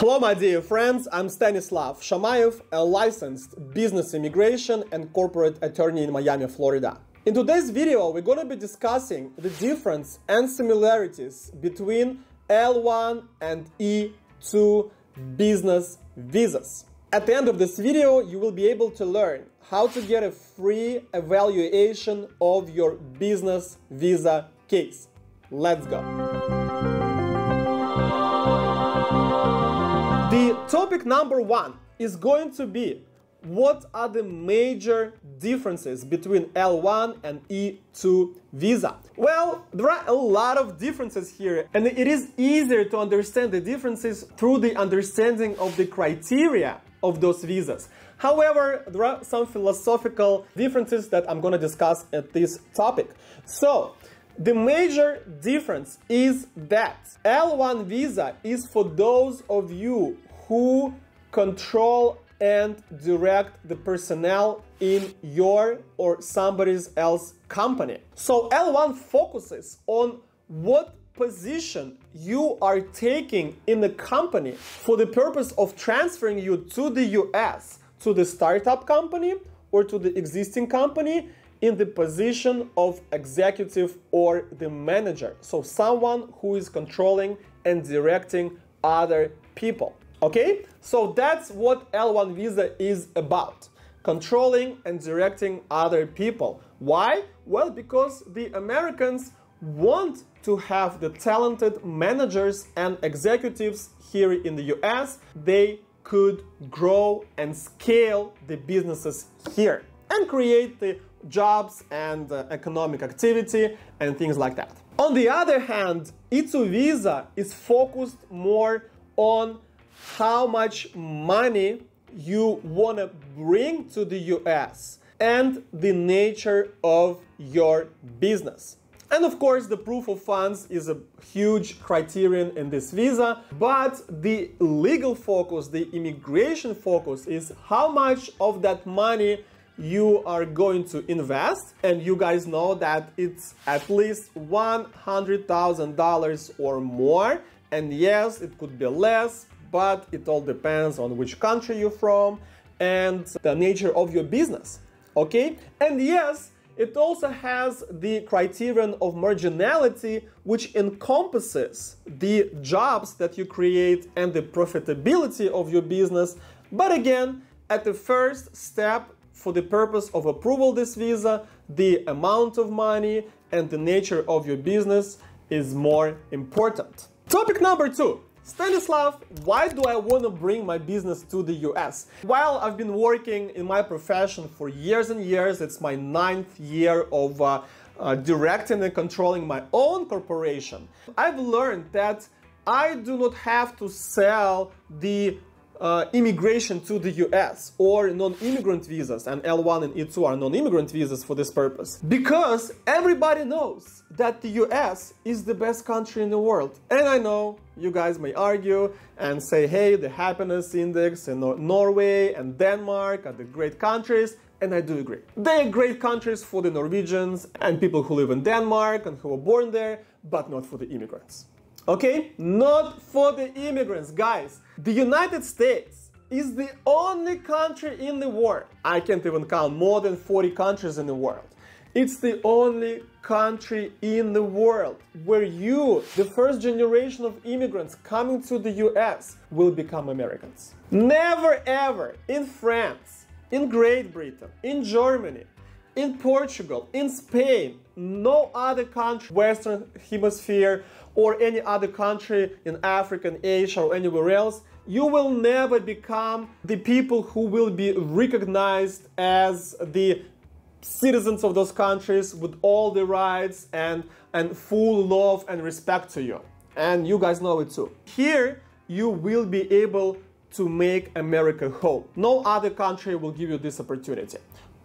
Hello, my dear friends. I'm Stanislav Shamayev, a licensed business immigration and corporate attorney in Miami, Florida. In today's video, we're going to be discussing the difference and similarities between L1 and E2 business visas. At the end of this video, you will be able to learn how to get a free evaluation of your business visa case. Let's go. Topic number one is going to be what are the major differences between L1 and E2 visa? Well, there are a lot of differences here, and it is easier to understand the differences through the understanding of the criteria of those visas. However, there are some philosophical differences that I'm going to discuss at this topic. So, the major difference is that L1 visa is for those of you who control and direct the personnel in your or somebody else company. So L1 focuses on what position you are taking in the company for the purpose of transferring you to the US, to the startup company or to the existing company in the position of executive or the manager. So someone who is controlling and directing other people. Okay? So that's what L1 visa is about. Controlling and directing other people. Why? Well, because the Americans want to have the talented managers and executives here in the US. They could grow and scale the businesses here and create the jobs and uh, economic activity and things like that. On the other hand, E2 visa is focused more on how much money you want to bring to the US and the nature of your business. And of course, the proof of funds is a huge criterion in this visa, but the legal focus, the immigration focus is how much of that money you are going to invest. And you guys know that it's at least $100,000 or more. And yes, it could be less, but it all depends on which country you're from and the nature of your business. Okay? And yes, it also has the criterion of marginality, which encompasses the jobs that you create and the profitability of your business. But again, at the first step, for the purpose of approval this visa, the amount of money and the nature of your business is more important. Topic number two, Stanislav, why do I want to bring my business to the US? While I've been working in my profession for years and years, it's my ninth year of uh, uh, directing and controlling my own corporation, I've learned that I do not have to sell the uh, immigration to the US or non-immigrant visas and L1 and E2 are non-immigrant visas for this purpose because everybody knows that the US is the best country in the world and I know you guys may argue and say hey the happiness index in Norway and Denmark are the great countries and I do agree. They are great countries for the Norwegians and people who live in Denmark and who were born there, but not for the immigrants. Okay? Not for the immigrants, guys. The United States is the only country in the world. I can't even count more than 40 countries in the world. It's the only country in the world where you, the first generation of immigrants coming to the US, will become Americans. Never ever in France, in Great Britain, in Germany, in Portugal, in Spain, no other country, Western Hemisphere, or any other country in Africa and Asia or anywhere else, you will never become the people who will be recognized as the citizens of those countries with all the rights and, and full love and respect to you. And you guys know it too. Here, you will be able to make America whole. No other country will give you this opportunity.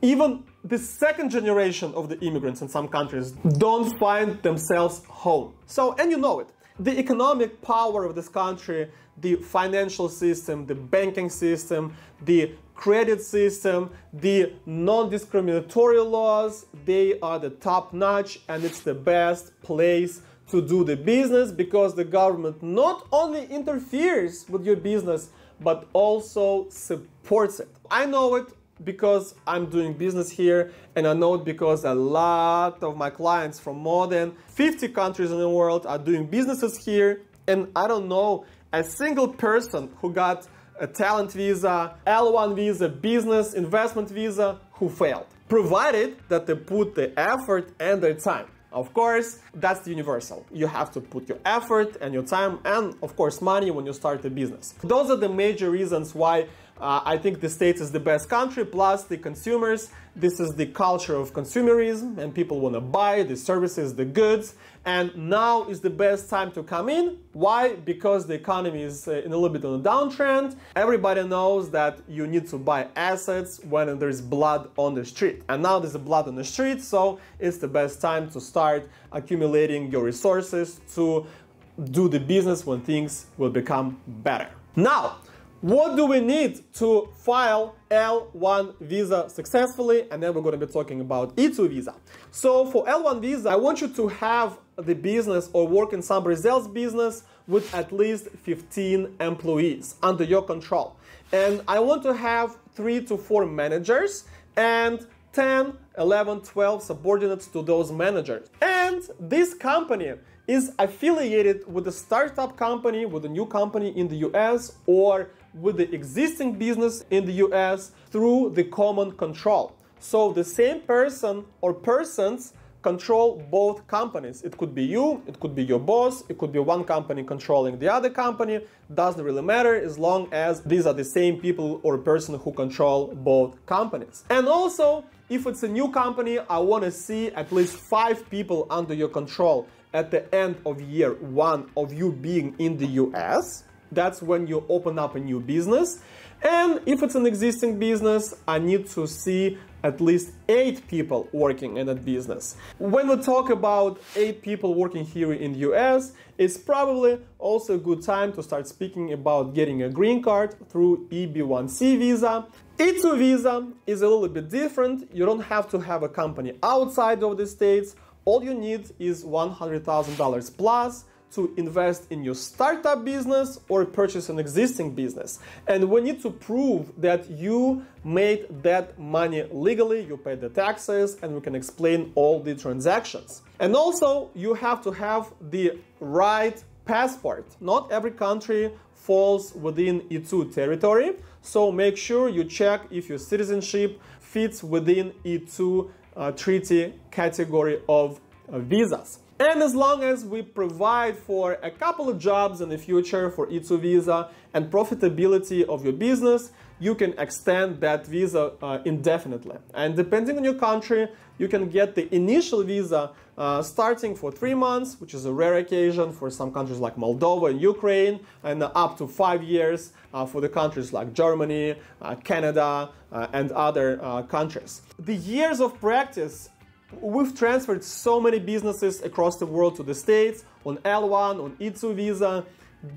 Even the second generation of the immigrants in some countries don't find themselves home. So, and you know it, the economic power of this country, the financial system, the banking system, the credit system, the non-discriminatory laws, they are the top notch and it's the best place to do the business because the government not only interferes with your business but also supports it. I know it because I'm doing business here and I know it because a lot of my clients from more than 50 countries in the world are doing businesses here and I don't know a single person who got a talent visa, L1 visa, business, investment visa who failed, provided that they put the effort and their time. Of course, that's the universal. You have to put your effort and your time and, of course, money when you start a business. Those are the major reasons why uh, I think the States is the best country, plus the consumers. This is the culture of consumerism, and people want to buy the services, the goods. And now is the best time to come in. Why? Because the economy is uh, in a little bit on a downtrend. Everybody knows that you need to buy assets when there's blood on the street. And now there's blood on the street, so it's the best time to start accumulating your resources to do the business when things will become better. Now, what do we need to file L1 visa successfully? And then we're going to be talking about E2 visa. So for L1 visa, I want you to have the business or work in somebody else's business with at least 15 employees under your control. And I want to have three to four managers and 10, 11, 12 subordinates to those managers. And this company is affiliated with a startup company, with a new company in the US or with the existing business in the US through the common control. So the same person or persons control both companies. It could be you, it could be your boss, it could be one company controlling the other company. Doesn't really matter as long as these are the same people or person who control both companies. And also, if it's a new company, I want to see at least five people under your control at the end of year one of you being in the US that's when you open up a new business. And if it's an existing business, I need to see at least eight people working in that business. When we talk about eight people working here in the US, it's probably also a good time to start speaking about getting a green card through EB1C visa. E2 visa is a little bit different. You don't have to have a company outside of the States. All you need is $100,000 plus to invest in your startup business or purchase an existing business. And we need to prove that you made that money legally, you paid the taxes, and we can explain all the transactions. And also, you have to have the right passport. Not every country falls within E2 territory, so make sure you check if your citizenship fits within E2 uh, treaty category of uh, visas. And as long as we provide for a couple of jobs in the future for E2 visa and profitability of your business, you can extend that visa uh, indefinitely. And depending on your country, you can get the initial visa uh, starting for three months, which is a rare occasion for some countries like Moldova and Ukraine, and uh, up to five years uh, for the countries like Germany, uh, Canada, uh, and other countries. The years of practice We've transferred so many businesses across the world to the States on L1, on E2 visa,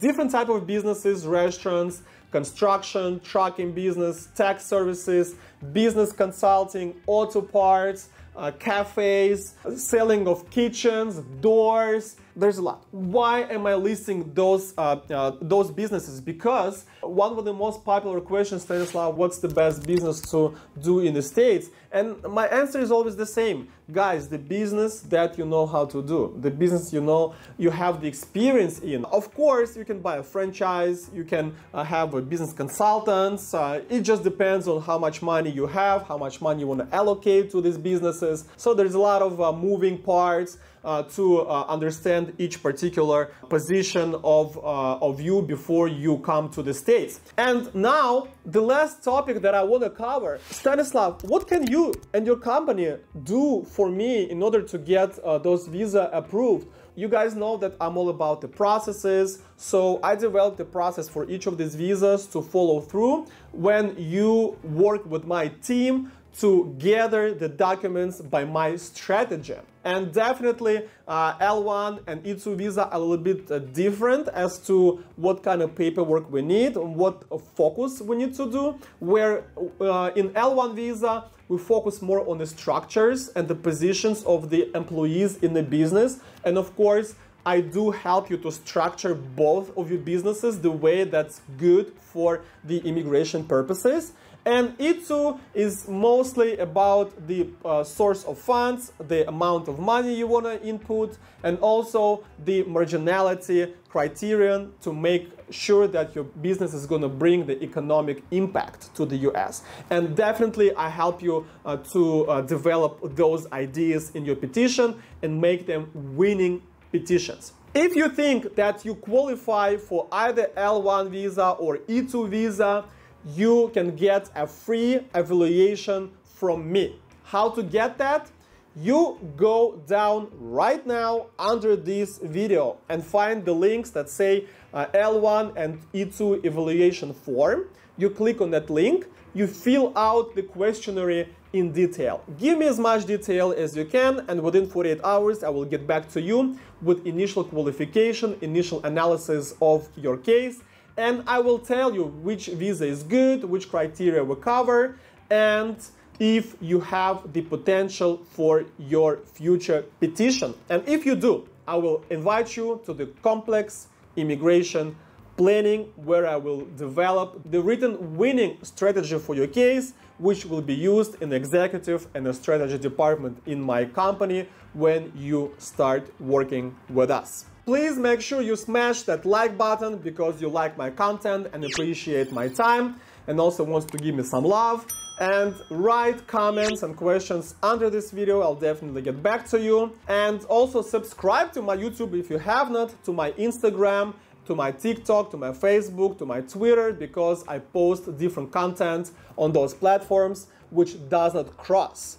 different type of businesses, restaurants, construction, trucking business, tax services, business consulting, auto parts, uh, cafes, selling of kitchens, doors. There's a lot. Why am I listing those uh, uh, those businesses? Because one of the most popular questions, Stanislav, what's the best business to do in the States? And my answer is always the same. Guys, the business that you know how to do, the business you know you have the experience in. Of course, you can buy a franchise, you can uh, have a business consultants. Uh, it just depends on how much money you have, how much money you want to allocate to these businesses. So there's a lot of uh, moving parts uh, to uh, understand each particular position of, uh, of you before you come to the States. And now, the last topic that I want to cover, Stanislav, what can you and your company do for me in order to get uh, those visa approved? You guys know that I'm all about the processes, so I developed the process for each of these visas to follow through when you work with my team to gather the documents by my strategy. And definitely uh, L1 and E2 visa are a little bit uh, different as to what kind of paperwork we need, what focus we need to do. Where uh, in L1 visa, we focus more on the structures and the positions of the employees in the business. And of course, I do help you to structure both of your businesses the way that's good for the immigration purposes. And E2 is mostly about the uh, source of funds, the amount of money you want to input, and also the marginality criterion to make sure that your business is going to bring the economic impact to the US. And definitely, I help you uh, to uh, develop those ideas in your petition and make them winning petitions. If you think that you qualify for either L1 visa or E2 visa, you can get a free evaluation from me. How to get that? You go down right now under this video and find the links that say uh, L1 and E2 evaluation form. You click on that link, you fill out the questionnaire in detail. Give me as much detail as you can and within 48 hours I will get back to you with initial qualification, initial analysis of your case and I will tell you which visa is good, which criteria we cover, and if you have the potential for your future petition. And if you do, I will invite you to the complex immigration planning where I will develop the written winning strategy for your case, which will be used in the executive and the strategy department in my company when you start working with us. Please make sure you smash that like button because you like my content and appreciate my time and also wants to give me some love and write comments and questions under this video. I'll definitely get back to you. And also subscribe to my YouTube if you have not, to my Instagram, to my TikTok, to my Facebook, to my Twitter, because I post different content on those platforms which does not cross.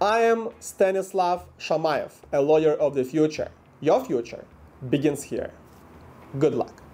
I am Stanislav Shamayev, a lawyer of the future. Your future begins here. Good luck.